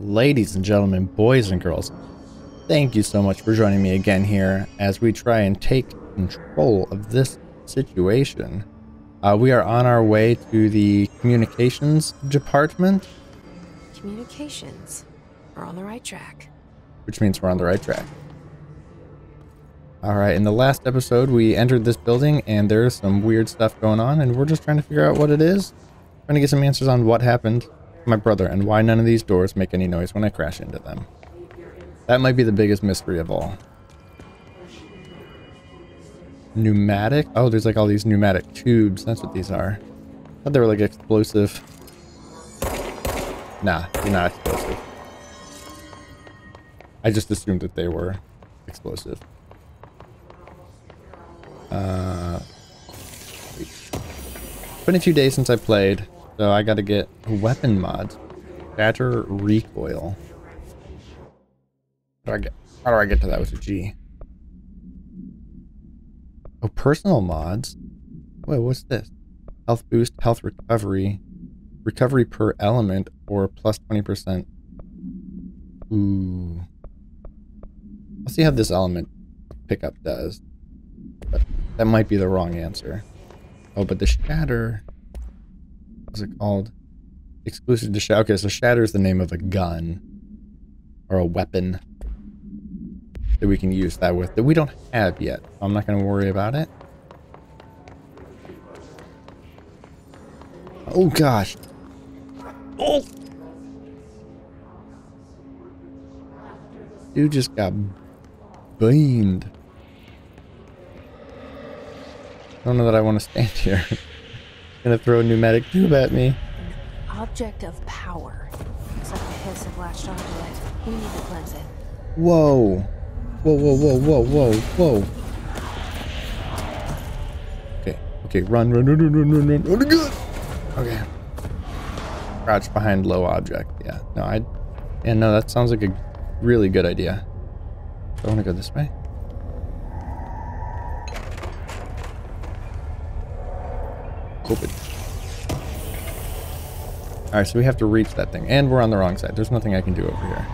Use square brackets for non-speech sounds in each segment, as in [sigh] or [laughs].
Ladies and gentlemen, boys and girls, thank you so much for joining me again here as we try and take control of this situation. Uh, we are on our way to the communications department, Communications. We're on the right track. which means we're on the right track. Alright, in the last episode, we entered this building and there's some weird stuff going on, and we're just trying to figure out what it is. Trying to get some answers on what happened my brother and why none of these doors make any noise when I crash into them. That might be the biggest mystery of all. Pneumatic? Oh, there's like all these pneumatic tubes. That's what these are. I thought they were like explosive. Nah, they're not explosive. I just assumed that they were explosive. Uh, been a few days since I played, so I gotta get weapon mod. Shatter recoil. How do I get? How do I get to that with a G? Oh, personal mods. Wait, what's this? Health boost, health recovery, recovery per element, or plus plus twenty percent. Ooh. I'll see how this element pickup does. But that might be the wrong answer. Oh, but the shatter. What's it called? Exclusive to shatter. Okay, so shatter is the name of a gun or a weapon that we can use that with that we don't have yet. I'm not going to worry about it. Oh gosh. Oh. Dude just got beamed. I don't know that I want to stand here. [laughs] Gonna throw a pneumatic tube at me. Object of power. Looks like the hiss have latched onto it. We need to cleanse it. Whoa. Whoa, whoa, whoa, whoa, whoa, whoa. Okay, okay, run, run, run, run, run, run, run. Oh, good. Okay. Crouch behind low object. Yeah, no, I. Yeah, no, that sounds like a really good idea. Do I want to go this way? Alright, so we have to reach that thing. And we're on the wrong side. There's nothing I can do over here.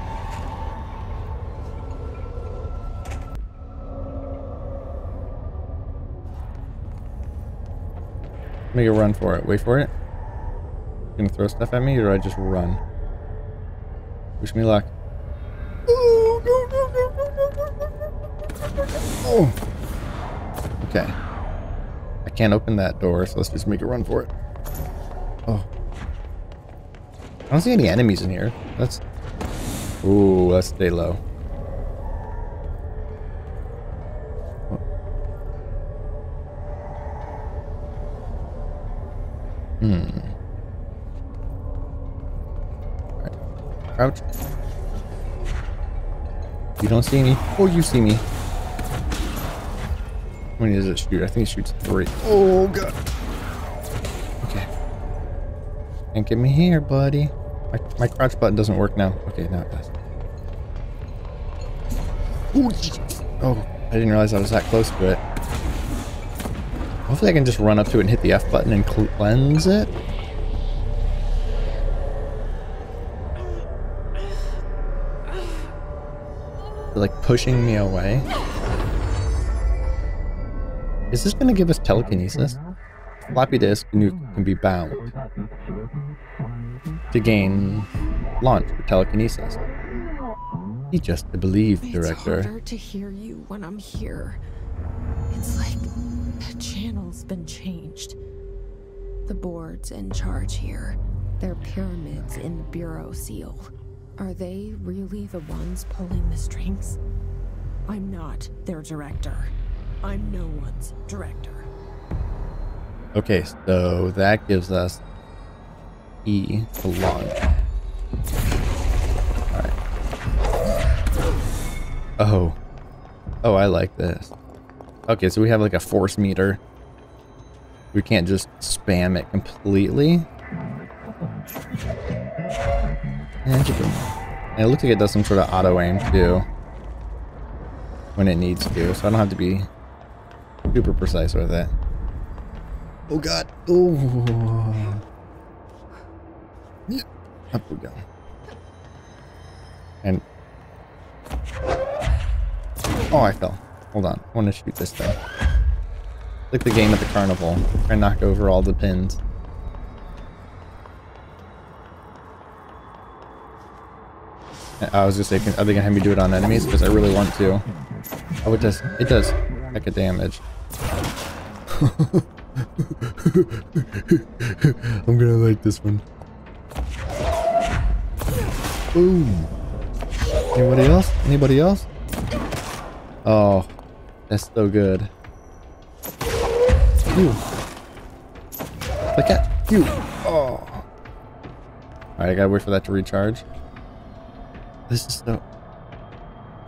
Make a run for it. Wait for it. You Gonna throw stuff at me, or I just run? Wish me luck. Oh. Okay. Can't open that door, so let's just make a run for it. Oh. I don't see any enemies in here. Let's. Ooh, let's stay low. Hmm. Crouch. You don't see me. Oh, you see me. How many does it shoot? I think it shoots three. Oh, God. Okay. Can't get me here, buddy. My, my crouch button doesn't work now. Okay, now it does. Oh, I didn't realize I was that close to it. Hopefully I can just run up to it and hit the F button and cleanse it. They're, like pushing me away. Is this going to give us telekinesis? Floppy disk nuke can be bound to gain launch for telekinesis. He just believe, It's director. harder to hear you when I'm here. It's like the channel's been changed. The board's in charge here. They're pyramids in the bureau seal. Are they really the ones pulling the strings? I'm not their director. I'm no one's director. Okay, so that gives us E to launch. Alright. Oh. Oh, I like this. Okay, so we have like a force meter. We can't just spam it completely. And it looks like it does some sort of auto aim too. When it needs to, so I don't have to be super precise with it. Oh god. Oh. Yeah. Up we go. And oh, I fell. Hold on, I want to shoot this thing. Like the game at the carnival. Try and knock over all the pins. I was just saying, are they gonna have me do it on enemies? Because I really want to. Oh, it does. It does. Heck of damage. [laughs] I'm gonna like this one. Boom. Anybody else? Anybody else? Oh, that's so good. You. Look at you. Oh. Alright, I gotta wait for that to recharge. This is so...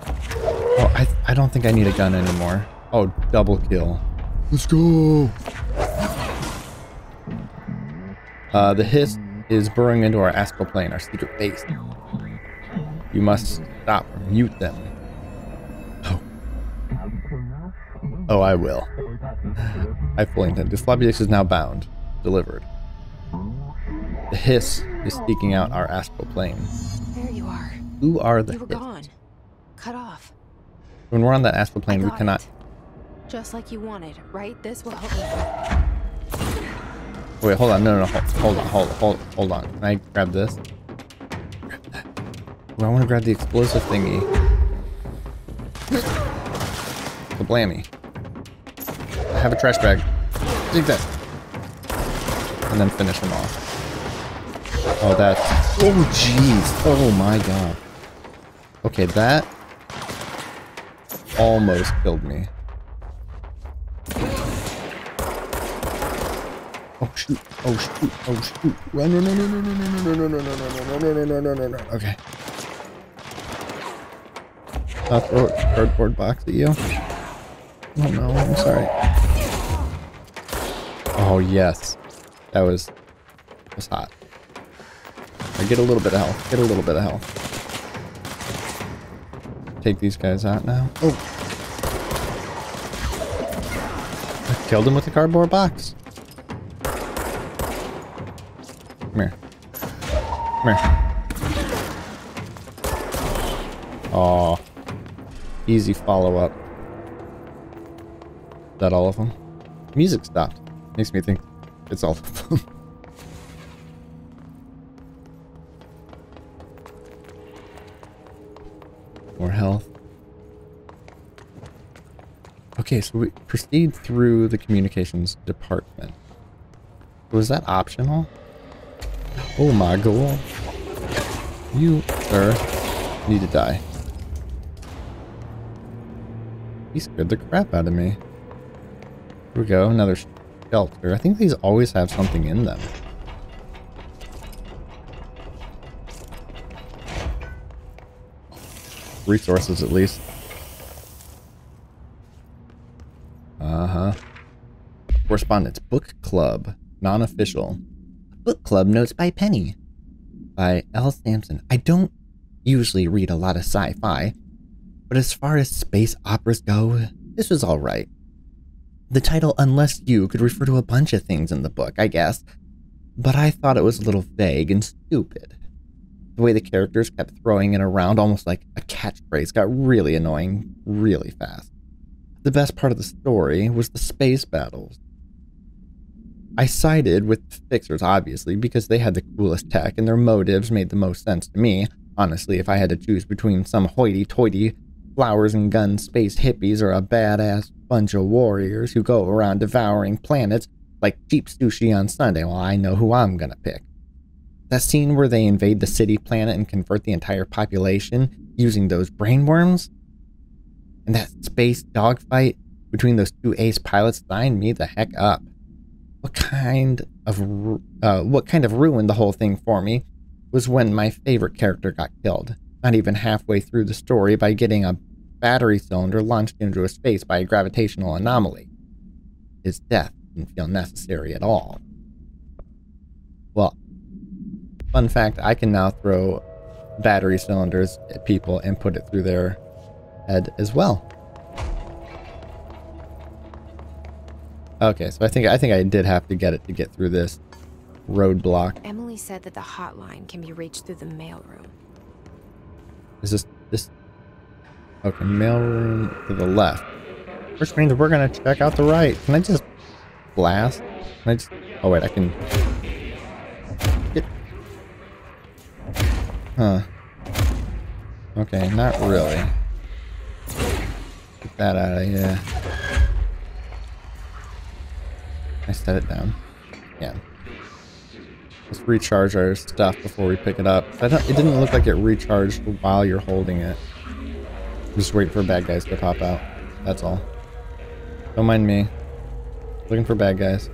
Oh, I, I don't think I need a gun anymore. Oh, double kill. Let's go! Uh, the hiss is burrowing into our astral plane, our secret base. You must stop or mute them. Oh. Oh, I will. I fully intend. The floppy disk is now bound. Delivered. The hiss is speaking out our astral plane. There you are. Who are the You were hiss? gone. Cut off. When we're on that astral plane, we cannot. it. Just like you wanted, right? This will help me. Wait, hold on. No, no, no. Hold, hold on. Hold, hold, hold on. Can I grab this? Ooh, I want to grab the explosive thingy. The blammy. I have a trash bag. Take that. And then finish them off. Oh, that. Oh, jeez. Oh, my God. Okay, that almost killed me. Oh shoot! Oh shoot! Oh shoot! Run! Run! Run! Run! Run! Run! Run! Run! Run! Run! Run! Run! Run! Run! Run! Run! Okay. I'll throw a cardboard box at you. Oh no! I'm sorry. Oh yes, that was was hot. I get a little bit of health. Get a little bit of health. Take these guys out now. Oh. I killed him with a cardboard box. Come here. Aw. Easy follow-up. Is that all of them? Music stopped. Makes me think it's all of them. [laughs] More health. Okay, so we proceed through the communications department. Was that optional? Oh my god. You, sir, need to die. He scared the crap out of me. Here we go, another shelter. I think these always have something in them. Resources, at least. Uh-huh. Correspondence. Book Club. Non-official. Book Club Notes by Penny. By L. Sampson. I don't usually read a lot of sci-fi, but as far as space operas go, this was alright. The title Unless You could refer to a bunch of things in the book, I guess, but I thought it was a little vague and stupid. The way the characters kept throwing it around almost like a catchphrase got really annoying really fast. The best part of the story was the space battles. I sided with the Fixers, obviously, because they had the coolest tech and their motives made the most sense to me. Honestly, if I had to choose between some hoity toity, flowers and gun space hippies or a badass bunch of warriors who go around devouring planets like cheap sushi on Sunday, well, I know who I'm gonna pick. That scene where they invade the city planet and convert the entire population using those brainworms? And that space dogfight between those two ace pilots signed me the heck up. What kind of uh, what kind of ruined the whole thing for me was when my favorite character got killed. Not even halfway through the story by getting a battery cylinder launched into his face by a gravitational anomaly. His death didn't feel necessary at all. Well, fun fact I can now throw battery cylinders at people and put it through their head as well. Okay, so I think I think I did have to get it to get through this roadblock. Emily said that the hotline can be reached through the mailroom. Is this this? Okay, mailroom to the left. Which means we're gonna check out the right. Can I just blast? Can I just? Oh wait, I can. Get. Huh. Okay, not really. Get that out of here. I set it down. Yeah. Let's recharge our stuff before we pick it up. it didn't look like it recharged while you're holding it. Just wait for bad guys to pop out. That's all. Don't mind me. Looking for bad guys.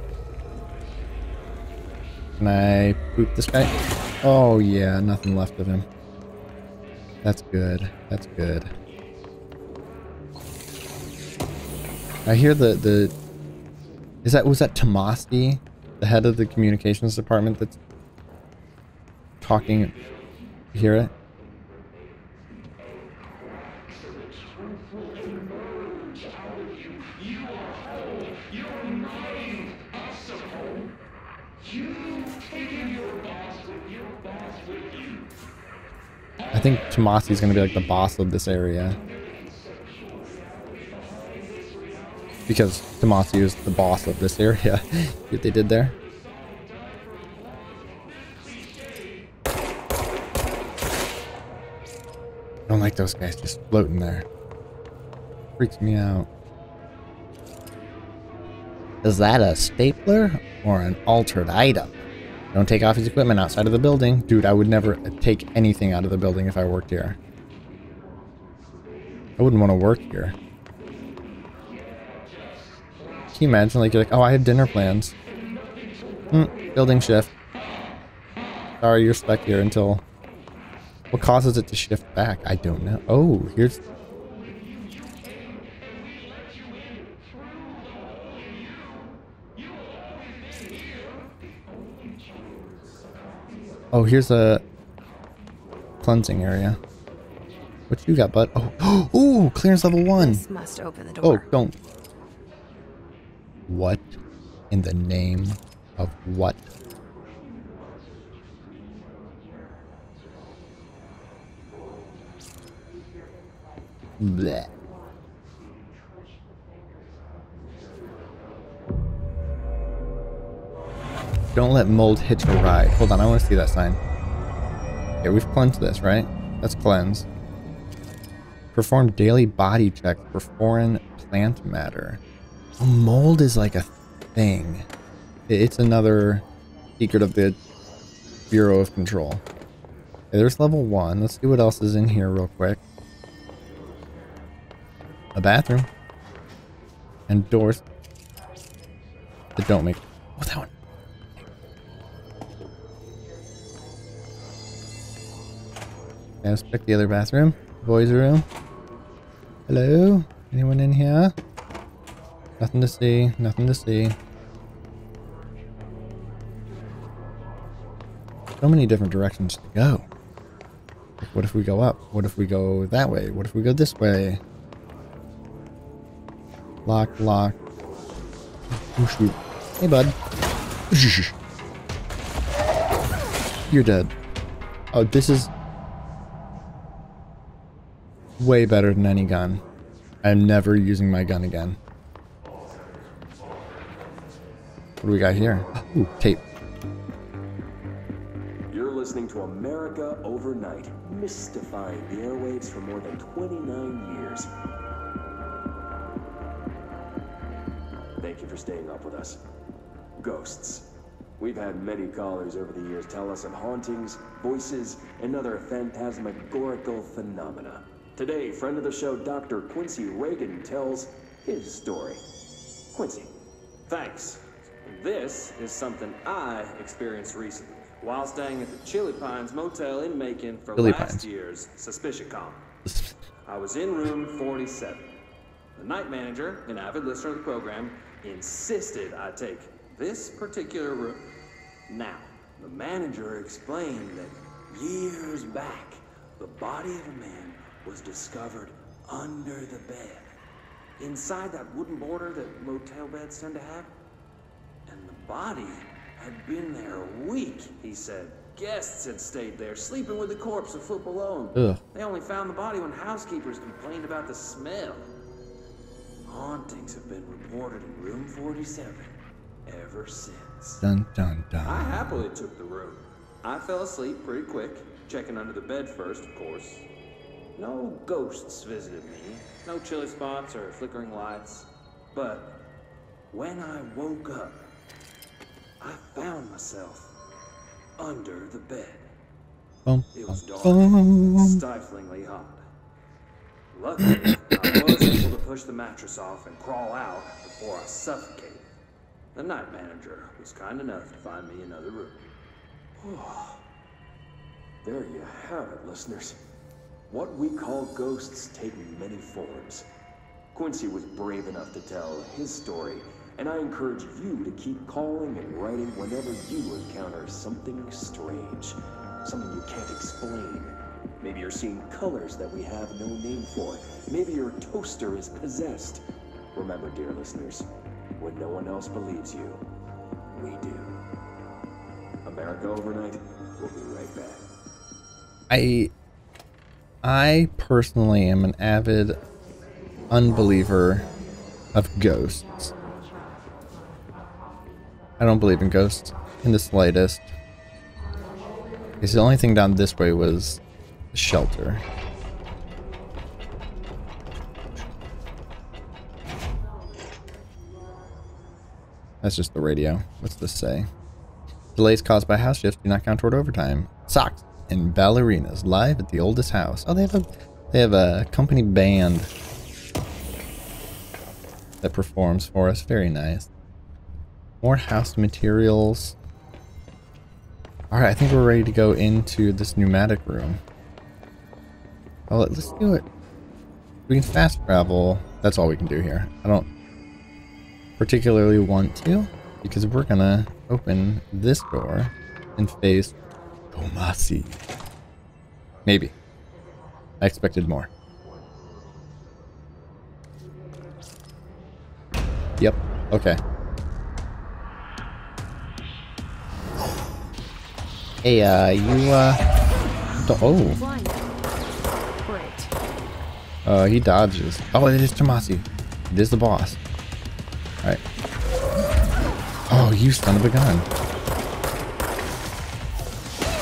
Can I boot this guy? Oh yeah, nothing left of him. That's good. That's good. I hear the the is that was that Tommasi, the head of the communications department that's talking you hear it? I think Tommasi is going to be like the boss of this area. Because Tommasi is the boss of this area. [laughs] what they did there. I don't like those guys just floating there. Freaks me out. Is that a stapler or an altered item? Don't take off his equipment outside of the building. Dude, I would never take anything out of the building if I worked here. I wouldn't want to work here. Can you imagine, like, you're like, oh, I have dinner plans. Mm, building shift. Sorry, you're stuck here until... What causes it to shift back? I don't know. Oh, here's... Oh, here's a cleansing area. What you got, bud? Oh, [gasps] ooh, clearance level one. This must open the door. Oh, don't. What in the name of what? Blech. Don't let mold hitch a ride. Hold on, I want to see that sign. Yeah, we've cleansed this, right? Let's cleanse. Perform daily body checks for foreign plant matter. Mold is like a thing. It's another secret of the Bureau of Control. Okay, there's level one. Let's see what else is in here real quick. A bathroom. And doors that don't make... Oh, that one. Okay, let's check the other bathroom. Boys' room. Hello? Anyone in here? Nothing to see. Nothing to see. So many different directions to go. Like, what if we go up? What if we go that way? What if we go this way? Lock, lock. Oh, shoot. Hey, bud. You're dead. Oh, this is way better than any gun. I'm never using my gun again. What do we got here? Ooh, tape. You're listening to America Overnight, mystifying the airwaves for more than 29 years. Thank you for staying up with us. Ghosts. We've had many callers over the years tell us of hauntings, voices, and other phantasmagorical phenomena. Today, friend of the show, Dr. Quincy Reagan, tells his story. Quincy. Thanks. This is something I experienced recently while staying at the Chili Pines Motel in Macon for Chili last Pines. year's Suspicion Con. [laughs] I was in room 47. The night manager, an avid listener of the program, insisted I take this particular room. Now, the manager explained that years back, the body of a man was discovered under the bed, inside that wooden border that motel beds tend to have. Body had been there a week, he said. Guests had stayed there, sleeping with the corpse a foot below 'em. Ugh. They only found the body when housekeepers complained about the smell. Hauntings have been reported in room 47 ever since. Dun dun dun. I happily took the room. I fell asleep pretty quick, checking under the bed first, of course. No ghosts visited me, no chilly spots or flickering lights. But when I woke up, I found myself under the bed. Bum, It was dark, stiflingly hot. Luckily, I was able to push the mattress off and crawl out before I suffocated. The night manager was kind enough to find me another room. [sighs] There you have it, listeners. What we call ghosts take many forms. Quincy was brave enough to tell his story, and I encourage you to keep calling and writing whenever you encounter something strange, something you can't explain. Maybe you're seeing colors that we have no name for. Maybe your toaster is possessed. Remember, dear listeners, when no one else believes you, we do. America Overnight, we'll be right back. I I personally am an avid unbeliever of ghosts. I don't believe in ghosts in the slightest. Because the only thing down this way was the shelter. That's just the radio. What's this say? Delays caused by house shifts do not count toward overtime. Socks and ballerinas live at the oldest house. Oh, they have a they have a company band that performs for us. Very nice. More house materials. All right, I think we're ready to go into this pneumatic room. Oh, let- let's do it. We can fast travel. That's all we can do here. I don't particularly want to because we're gonna open this door and face Tommasi. Maybe. I expected more. Yep. Okay. Hey, uh, you, uh, oh, uh, he dodges. Oh, it is Tommasi. It is the boss. Alright. Oh, you son of a gun.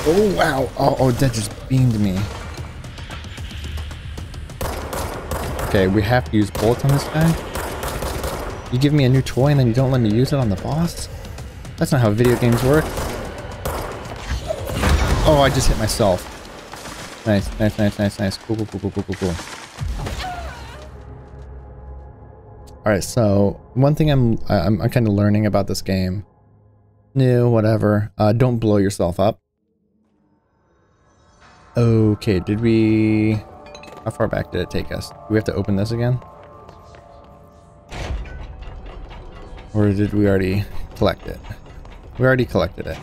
Oh, wow. Oh, oh, that just beamed me. Okay, we have to use bullets on this guy? You give me a new toy and then you don't let me use it on the boss? That's not how video games work. Oh, I just hit myself. Nice, nice, nice, nice, nice. Cool, cool, cool, cool, cool, cool. All right, so one thing I'm I'm, I'm kind of learning about this game, new whatever. Uh, don't blow yourself up. Okay, did we? How far back did it take us? Do we have to open this again? Or did we already collect it? We already collected it.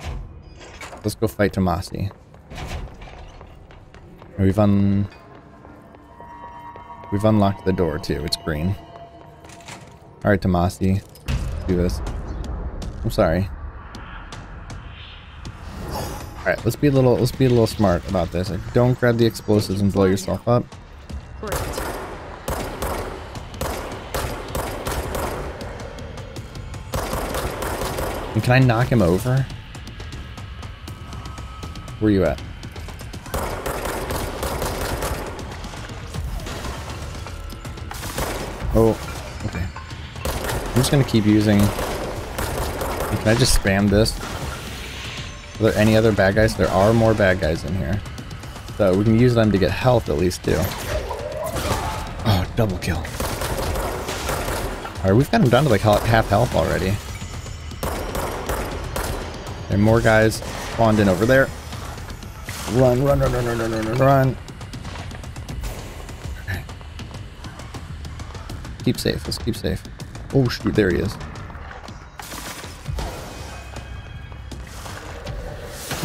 Let's go fight Tommasi. We've un... We've unlocked the door too. It's green. Alright, Tommasi. Do this. I'm sorry. Alright, let's be a little let's be a little smart about this. Like, don't grab the explosives and blow yourself up. And can I knock him over? Where you at? Oh, okay. I'm just gonna keep using. Can I just spam this? Are there any other bad guys? There are more bad guys in here. So we can use them to get health at least too. Oh, double kill. Alright, we've got him down to like half health already. And more guys spawned in over there. Run, run, run, run, run, run, run, run. Keep safe. Let's keep safe. Oh, shoot. There he is.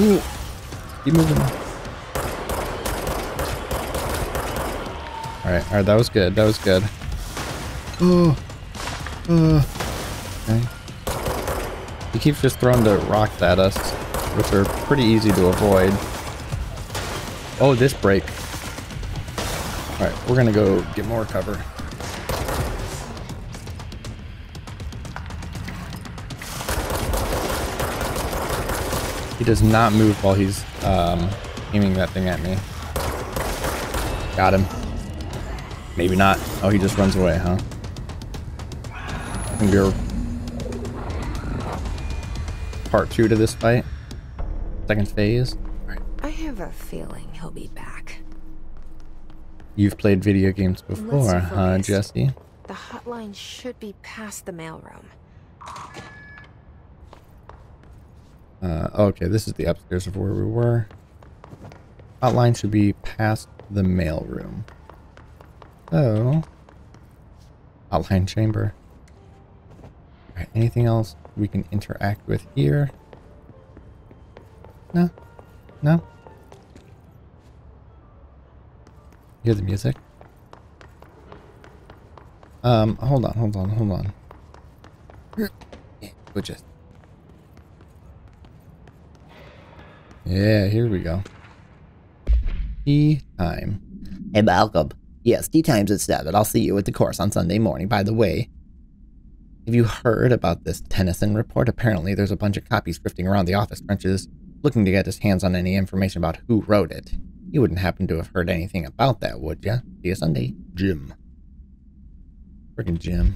Ooh. Keep moving. Alright, alright, that was good, that was good. Oh, uh, okay. He keeps just throwing the rocks at us, which are pretty easy to avoid. Oh, this break. Alright, we're gonna go get more cover. He does not move while he's um, aiming that thing at me. Got him. Maybe not. Oh, he just runs away, huh? I think we're part two to this fight. Second phase. I have a feeling he'll be back. You've played video games before, huh. Jesse? The hotline should be past the mailroom. Uh, okay, this is the upstairs of where we were. Hotline should be past the mailroom. So, hotline chamber. Alright, anything else we can interact with here? No? No? Hear the music? Um, hold on, hold on, hold on. Yeah, Switches. Yeah, here we go. Tea time. Hey, Malcolm. Yes, tea time's at 7. I'll see you at the course on Sunday morning. By the way, Have you heard about this Tennyson report? Apparently, there's a bunch of copies drifting around the office trenches, looking to get his hands on any information about who wrote it. You wouldn't happen to have heard anything about that, would ya? See you Sunday. Jim. Friggin' Jim.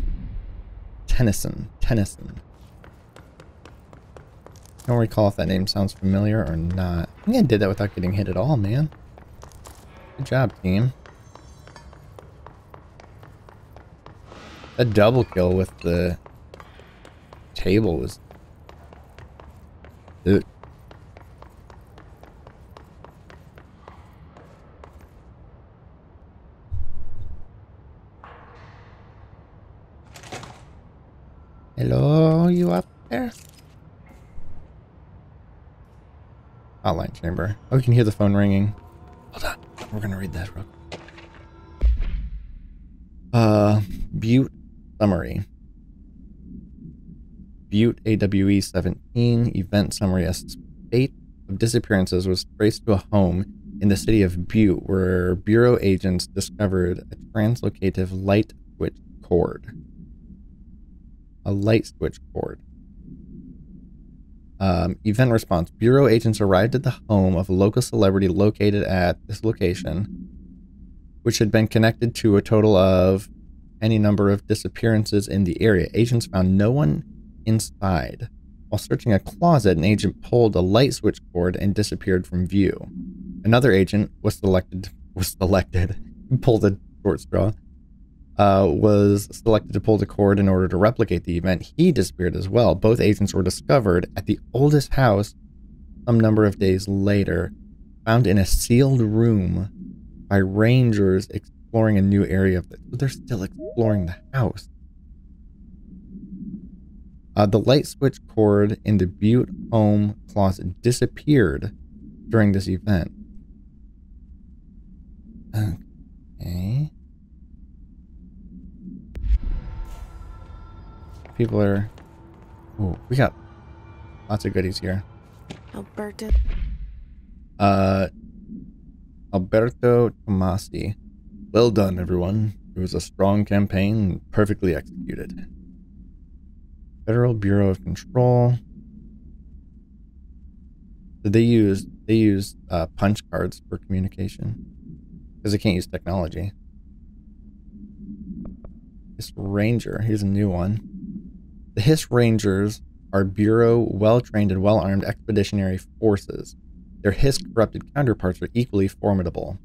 Tennyson. Tennyson. Don't recall if that name sounds familiar or not. I think I did that without getting hit at all, man. Good job, team. A double kill with the table was. Ugh. Hello, you up there? Hotline chamber. Oh, we can hear the phone ringing. Hold on. We're gonna read that real quick. Uh, Butte summary. Butte AWE 17 event summary. A spate of disappearances was traced to a home in the city of Butte where Bureau agents discovered a translocative light switch cord. A light switch cord. Um, event response. Bureau agents arrived at the home of a local celebrity located at this location, which had been connected to a total of any number of disappearances in the area. Agents found no one inside. While searching a closet, an agent pulled a light switch cord and disappeared from view. Another agent was selected was selected [laughs] pulled a short straw. Uh, was selected to pull the cord in order to replicate the event. He disappeared as well. Both agents were discovered at the oldest house some number of days later, found in a sealed room by rangers exploring a new area of the. They're still exploring the house. Uh, the light switch cord in the Butte home closet disappeared during this event. Okay. People are. Oh, we got lots of goodies here. Alberto. Uh, Alberto Tommasi. Well done, everyone. It was a strong campaign, perfectly executed. Federal Bureau of Control. Did they use they use uh, punch cards for communication because they can't use technology. This Ranger, here's a new one. The Hiss Rangers are Bureau well trained and well armed expeditionary forces. Their Hiss corrupted counterparts are equally formidable.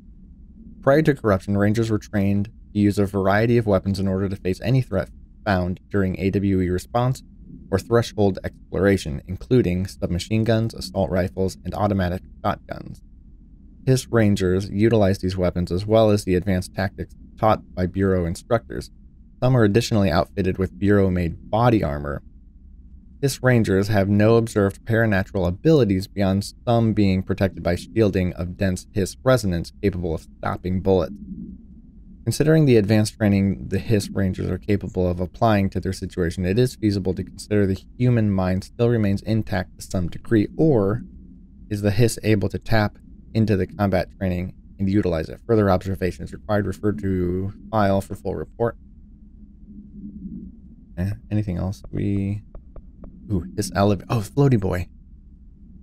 Prior to corruption, Rangers were trained to use a variety of weapons in order to face any threat found during AWE response or threshold exploration, including submachine guns, assault rifles, and automatic shotguns. Hiss Rangers utilize these weapons as well as the advanced tactics taught by Bureau instructors. Some are additionally outfitted with Bureau made body armor. Hiss Rangers have no observed paranatural abilities beyond some being protected by shielding of dense Hiss resonance capable of stopping bullets. Considering the advanced training the Hiss Rangers are capable of applying to their situation, it is feasible to consider the human mind still remains intact to some degree, or Is the Hiss able to tap into the combat training and utilize it? Further observation is required. Refer to file for full report. Eh, anything else? We. Ooh, Hiss elevated. Oh, floaty boy.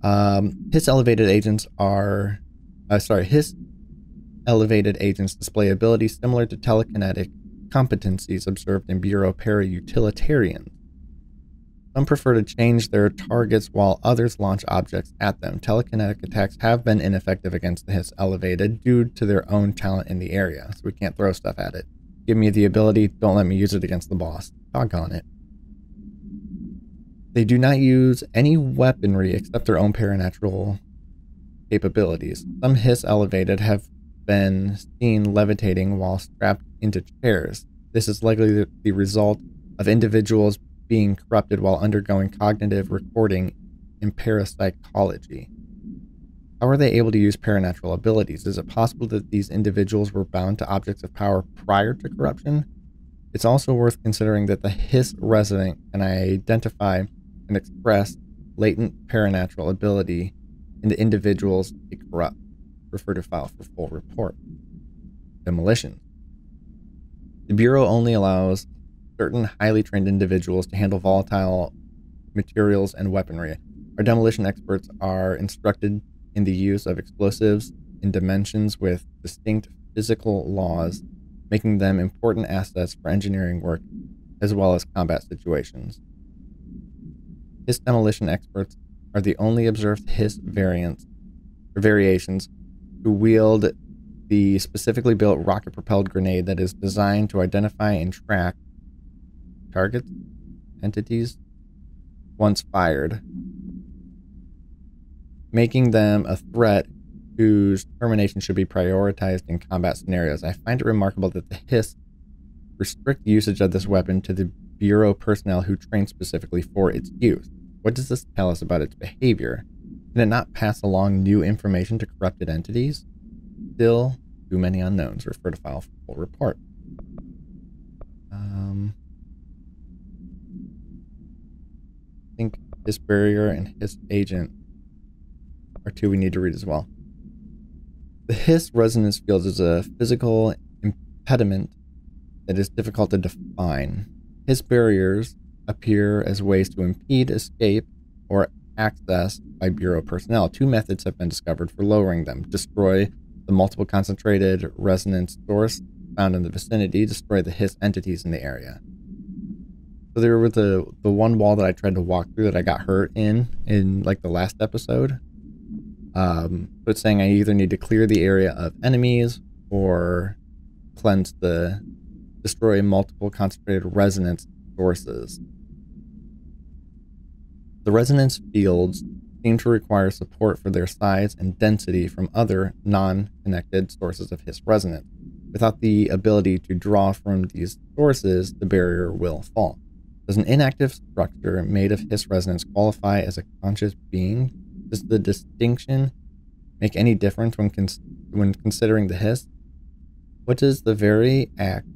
Um, Hiss elevated agents are. Uh, sorry, Hiss elevated agents display abilities similar to telekinetic competencies observed in Bureau para utilitarians. Some prefer to change their targets while others launch objects at them. Telekinetic attacks have been ineffective against the Hiss Elevated due to their own talent in the area, so we can't throw stuff at it. Give me the ability, don't let me use it against the boss. Doggone it. They do not use any weaponry except their own paranatural capabilities. Some Hiss Elevated have been seen levitating while strapped into chairs. This is likely the result of individuals being corrupted while undergoing cognitive recording in parapsychology. How are they able to use paranatural abilities? Is it possible that these individuals were bound to objects of power prior to corruption? It's also worth considering that the Hiss resident can identify and express latent paranatural ability in the individuals they corrupt. Refer to file for full report. Demolition. The Bureau only allows certain highly trained individuals to handle volatile materials and weaponry. Our demolition experts are instructed in the use of explosives in dimensions with distinct physical laws, making them important assets for engineering work as well as combat situations. Hiss demolition experts are the only observed Hiss variants or variations who wield the specifically built rocket propelled grenade that is designed to identify and track targets, entities, once fired, making them a threat whose termination should be prioritized in combat scenarios. I find it remarkable that the Hiss restrict usage of this weapon to the Bureau personnel who train specifically for its use. What does this tell us about its behavior? Can it not pass along new information to corrupted entities? Still, too many unknowns. Refer to file for full report. Um, I think Hiss barrier and Hiss agent are two we need to read as well. The Hiss resonance field is a physical impediment that is difficult to define. Hiss barriers appear as ways to impede escape or access by Bureau personnel. Two methods have been discovered for lowering them destroy the multiple concentrated resonance source found in the vicinity, destroy the Hiss entities in the area. So there was the the one wall that I tried to walk through that I got hurt in in like the last episode. Um, so it's saying I either need to clear the area of enemies or cleanse the destroy multiple concentrated resonance sources. The resonance fields seem to require support for their size and density from other non connected sources of Hiss resonance. Without the ability to draw from these sources, the barrier will fall. Does an inactive structure made of Hiss resonance qualify as a conscious being? Does the distinction make any difference when, cons- when considering the Hiss? What does the very act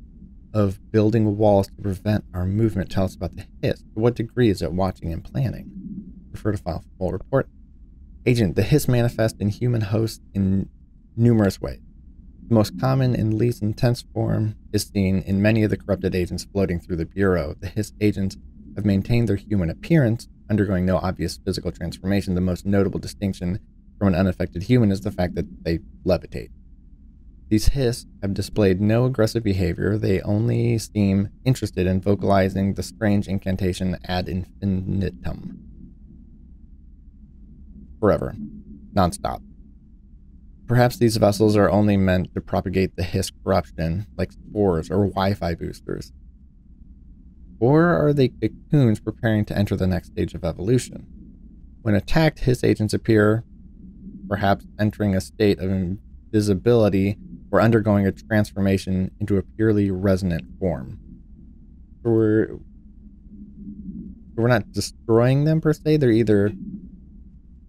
of building walls to prevent our movement tell us about the Hiss? To what degree is it watching and planning? Refer to file full report. Agent, the Hiss manifest in human hosts in numerous ways. The most common and least intense form is seen in many of the corrupted agents floating through the Bureau. The Hiss agents have maintained their human appearance, undergoing no obvious physical transformation. The most notable distinction from an unaffected human is the fact that they levitate. These Hiss have displayed no aggressive behavior, they only seem interested in vocalizing the strange incantation ad infinitum forever, nonstop. Perhaps these vessels are only meant to propagate the Hiss corruption, like spores or Wi Fi boosters. Or are they cocoons preparing to enter the next stage of evolution? When attacked, Hiss agents appear, perhaps entering a state of invisibility or undergoing a transformation into a purely resonant form. we're, we're not destroying them per se, they're either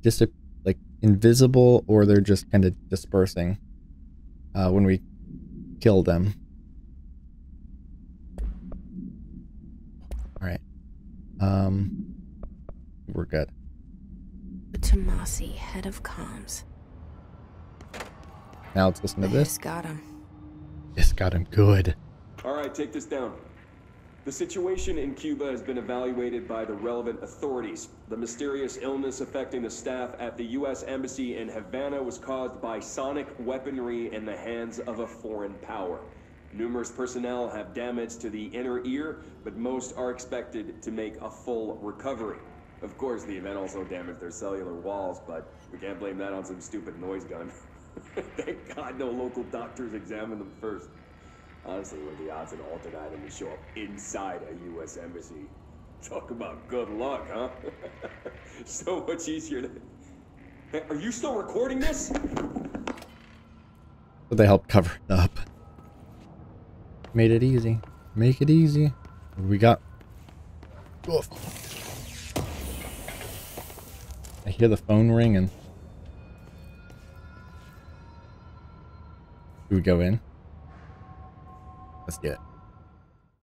dis- like invisible or they're just kind of dispersing uh, when we kill them. Um, we're good. The Tommasi, head of comms. Now let's listen to this. This got him. This got him good. All right, take this down. The situation in Cuba has been evaluated by the relevant authorities. The mysterious illness affecting the staff at the U.S. Embassy in Havana was caused by sonic weaponry in the hands of a foreign power. Numerous personnel have damage to the inner ear, but most are expected to make a full recovery. Of course, the event also damaged their cellular walls, but we can't blame that on some stupid noise gun. [laughs] Thank God no local doctors examined them first. Honestly, what are the odds an alternate item would show up inside a U.S. embassy? Talk about good luck, huh? [laughs] so much easier to... Are you still recording this? They helped cover it up. Made it easy. Make it easy. What do we got? Oof. I hear the phone ringing. Do we go in? Let's do it.